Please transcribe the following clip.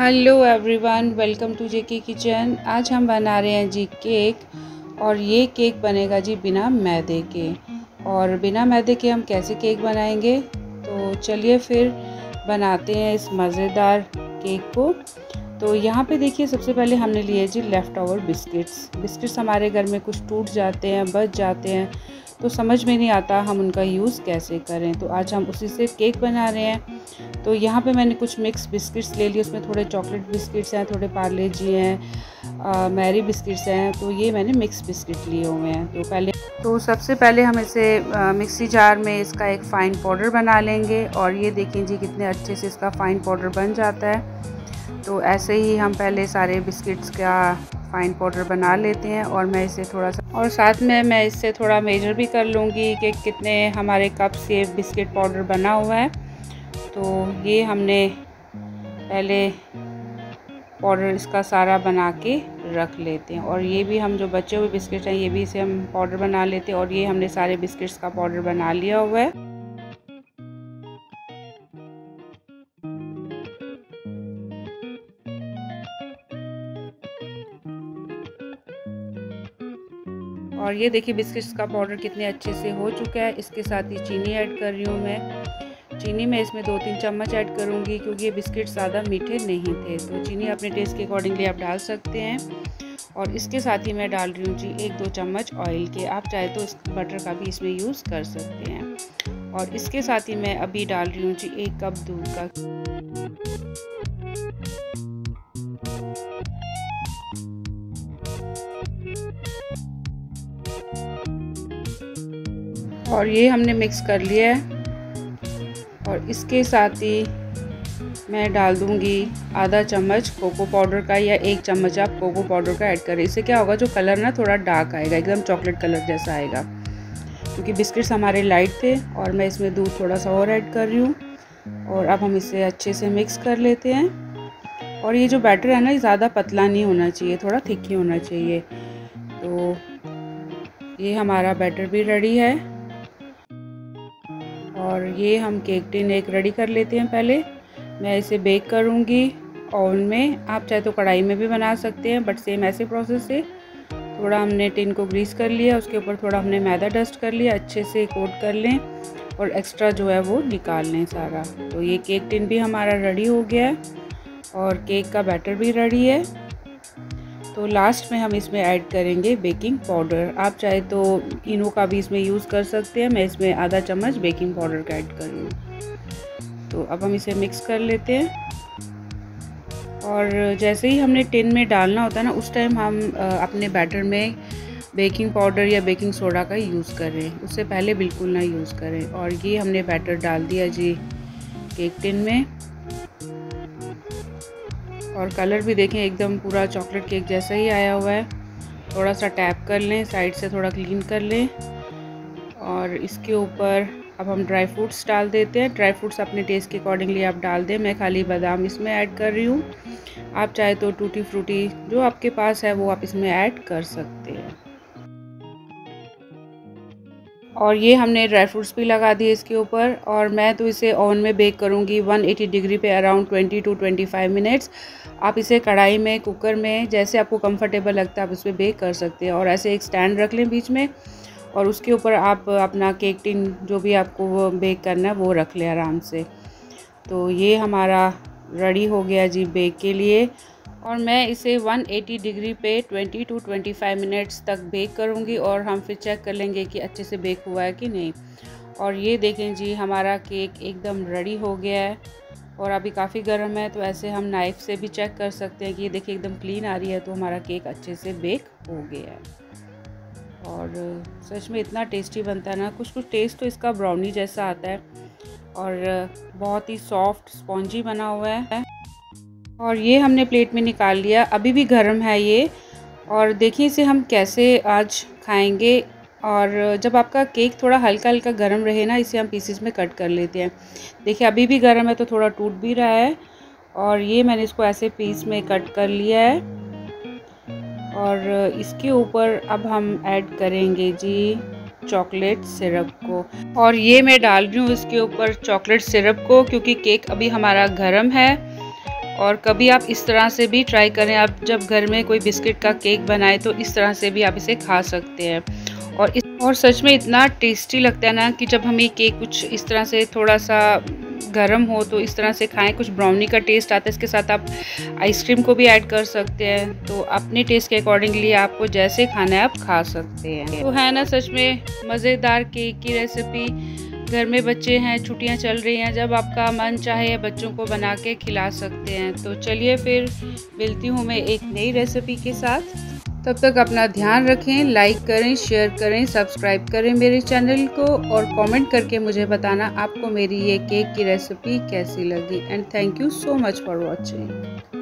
Hello everyone, welcome to J K kitchen. आज हम बना रहे हैं जी केक, और ये केक बनेगा जी बिना मैदे के। और बिना मैदे के हम कैसे केक बनाएँगे? तो चलिए फिर बनाते हैं इस मज़ेदार केक को। तो यहाँ पे देखिए, सबसे पहले हमने लिए जी लेफ़्ट ओवर बिस्किट्स बिस्किट्स हमारे घर में कुछ टूट जाते हैं, बच जाते हैं तो समझ में नहीं आता हम उनका यूज़ कैसे करें। तो आज हम उसी से केक बना रहे हैं। तो यहाँ पे मैंने कुछ मिक्स बिस्किट्स ले लिए, उसमें थोड़े चॉकलेट बिस्किट्स हैं, थोड़े पार्ले जी हैं मैरी बिस्किट्स हैं तो ये मैंने मिक्स बिस्किट लिए हुए हैं। तो पहले तो सबसे पहले हम इसे मिक्सी जार में इसका एक फ़ाइन पाउडर बना लेंगे और ये देखें जी कितने अच्छे से इसका फ़ाइन पाउडर बन जाता है। तो ऐसे ही हम पहले सारे बिस्किट्स का फ़ाइन पाउडर बना लेते हैं और मैं इसे थोड़ा सा और साथ में मैं इससे थोड़ा मेजर भी कर लूँगी कि कितने हमारे कप से बिस्किट पाउडर बना हुआ है। तो ये हमने पहले पाउडर इसका सारा बना के रख लेते हैं। और ये भी हम जो बचे हुए बिस्किट हैं, ये भी इसे हम पाउडर बना लेते हैं। और ये हमने सारे बिस्किट्स का पाउडर बना लिया हुआ है। और ये देखिए बिस्किट्स का पाउडर कितने अच्छे से हो चुका है। इसके साथ ही चीनी ऐड कर रही हूँ मैं। चीनी मैं इसमें दो तीन चम्मच ऐड करूँगी क्योंकि ये बिस्किट ज़्यादा मीठे नहीं थे। तो चीनी अपने टेस्ट के अकॉर्डिंगली आप डाल सकते हैं। और इसके साथ ही मैं डाल रही हूँ जी एक दो चम्मच ऑयल के। आप चाहे तो इस बटर का भी इसमें यूज़ कर सकते हैं। और इसके साथ ही मैं अभी डाल रही हूँ जी एक कप दूध का। और ये हमने मिक्स कर लिया है। और इसके साथ ही मैं डाल दूँगी आधा चम्मच कोको पाउडर का या एक चम्मच आप कोको पाउडर का ऐड करें। इससे क्या होगा, जो कलर ना थोड़ा डार्क आएगा, एकदम चॉकलेट कलर जैसा आएगा। क्योंकि बिस्किट्स हमारे लाइट थे और मैं इसमें दूध थोड़ा सा और ऐड कर रही हूँ और अब हम इसे अच्छे से मिक्स कर लेते हैं। और ये जो बैटर है ना, ये ज़्यादा पतला नहीं होना चाहिए, थोड़ा थिक ही होना चाहिए। तो ये हमारा बैटर भी रेडी है। और ये हम केक टिन एक रेडी कर लेते हैं पहले। मैं इसे बेक करूँगी। ओवन में आप चाहे तो कढ़ाई में भी बना सकते हैं बट सेम ऐसे प्रोसेस से। थोड़ा हमने टिन को ग्रीस कर लिया, उसके ऊपर थोड़ा हमने मैदा डस्ट कर लिया, अच्छे से कोट कर लें और एक्स्ट्रा जो है वो निकाल लें सारा। तो ये केक टिन भी हमारा रेडी हो गया है और केक का बैटर भी रेडी है। तो लास्ट में हम इसमें ऐड करेंगे बेकिंग पाउडर आप चाहे तो इनो का भी इसमें यूज़ कर सकते हैं। मैं इसमें आधा चम्मच बेकिंग पाउडर का ऐड कर रही तो अब हम इसे मिक्स कर लेते हैं। और जैसे ही हमने टिन में डालना होता है ना, उस टाइम हम अपने बैटर में बेकिंग पाउडर या बेकिंग सोडा का यूज़ करें। उससे पहले बिल्कुल ना यूज़ करें। और ये हमने बैटर डाल दिया जी केक टिन में। और कलर भी देखें, एकदम पूरा चॉकलेट केक जैसा ही आया हुआ है। थोड़ा सा टैप कर लें, साइड से थोड़ा क्लीन कर लें। और इसके ऊपर अब हम ड्राई फ्रूट्स डाल देते हैं। ड्राई फ्रूट्स अपने टेस्ट के अकॉर्डिंगली आप डाल दें। मैं खाली बादाम इसमें ऐड कर रही हूँ। आप चाहे तो टूटी फ्रूटी जो आपके पास है, वो आप इसमें ऐड कर सकते हैं। और ये हमने ड्राई फ्रूट्स भी लगा दिए इसके ऊपर और मैं तो इसे ओवन में बेक करूँगी 180 डिग्री पे अराउंड 20 टू 25 मिनट्स आप इसे कढ़ाई में कुकर में, जैसे आपको कंफर्टेबल लगता है आप उस पर बेक कर सकते हैं और ऐसे एक स्टैंड रख लें बीच में और उसके ऊपर आप अपना केक टिन जो भी आपको वो बेक करना है वो रख लें आराम से। तो ये हमारा रेडी हो गया जी बेक के लिए। और मैं इसे 180 डिग्री पे 20 टू 25 मिनट्स तक बेक करूँगी और हम फिर चेक कर लेंगे कि अच्छे से बेक हुआ है कि नहीं। और ये देखें जी, हमारा केक एकदम रेडी हो गया है और अभी काफ़ी गर्म है तो ऐसे हम नाइफ़ से भी चेक कर सकते हैं कि ये देखिए एकदम क्लीन आ रही है तो हमारा केक अच्छे से बेक हो गया है। और सच में इतना टेस्टी बनता है ना कुछ कुछ टेस्ट तो इसका ब्राउनी जैसा आता है और बहुत ही सॉफ्ट स्पॉन्जी बना हुआ है। और ये हमने प्लेट में निकाल लिया। अभी भी गर्म है ये। और देखिए इसे हम कैसे आज खाएँगे। और जब आपका केक थोड़ा हल्का हल्का गर्म रहे ना, इसे हम पीसेस में कट कर लेते हैं। देखिए अभी भी गर्म है तो थोड़ा टूट भी रहा है। और ये मैंने इसको ऐसे पीस में कट कर लिया है। और इसके ऊपर अब हम ऐड करेंगे जी चॉकलेट सिरप को। और ये मैं डाल रही हूँ इसके ऊपर चॉकलेट सिरप को, क्योंकि केक अभी हमारा गर्म है। और कभी आप इस तरह से भी ट्राई करें, आप जब घर में कोई बिस्किट का केक बनाए तो इस तरह से भी आप इसे खा सकते हैं। और इस, और सच में इतना टेस्टी लगता है ना कि जब हम केक कुछ इस तरह से थोड़ा सा गर्म हो तो इस तरह से खाएँ, कुछ ब्राउनी का टेस्ट आता है, इसके साथ आप आइसक्रीम को भी ऐड कर सकते हैं। तो अपने टेस्ट के अकॉर्डिंगली आपको जैसे खाना है, आप खा सकते हैं। तो है ना सच में मज़ेदार केक की रेसिपी घर में बच्चे हैं, छुट्टियाँ चल रही हैं, जब आपका मन चाहे बच्चों को बना के खिला सकते हैं। तो चलिए फिर मिलती हूँ मैं एक नई रेसिपी के साथ। तब तक अपना ध्यान रखें लाइक करें शेयर करें सब्सक्राइब करें मेरे चैनल को और कमेंट करके मुझे बताना आपको मेरी ये केक की रेसिपी कैसी लगी। And thank you so much for watching